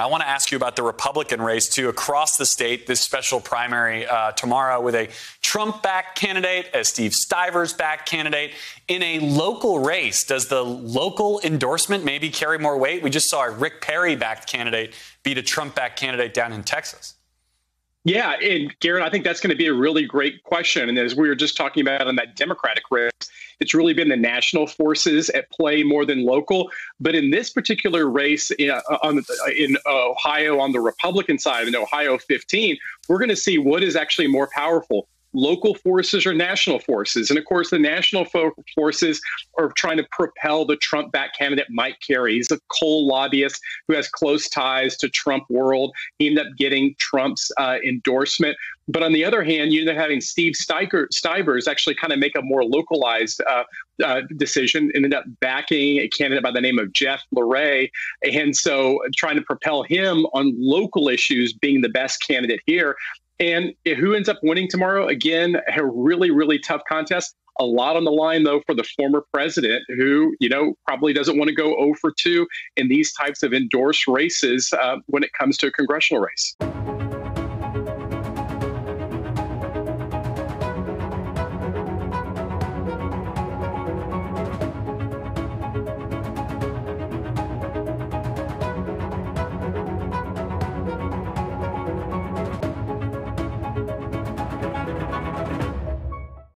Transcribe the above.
I want to ask you about the Republican race, too, across the state, this special primary uh, tomorrow with a Trump backed candidate, a Steve Stivers backed candidate. In a local race, does the local endorsement maybe carry more weight? We just saw a Rick Perry backed candidate beat a Trump backed candidate down in Texas. Yeah, and Garrett, I think that's going to be a really great question. And as we were just talking about on that Democratic race, it's really been the national forces at play more than local. But in this particular race in, uh, on, in Ohio, on the Republican side, in Ohio 15, we're going to see what is actually more powerful local forces or national forces. And of course, the national fo- forces are trying to propel the Trump back candidate, Mike Carey. He's a coal lobbyist who has close ties to Trump world. He ended up getting Trump's uh, endorsement. But on the other hand, you end up having Steve Steiger, Stivers actually kind of make a more localized uh, uh, decision, ended up backing a candidate by the name of Jeff LaRe. And so trying to propel him on local issues being the best candidate here. And who ends up winning tomorrow? Again, a really, really tough contest. A lot on the line, though, for the former president, who, you know, probably doesn't want to go 0 for 2 in these types of endorsed races uh, when it comes to a congressional race.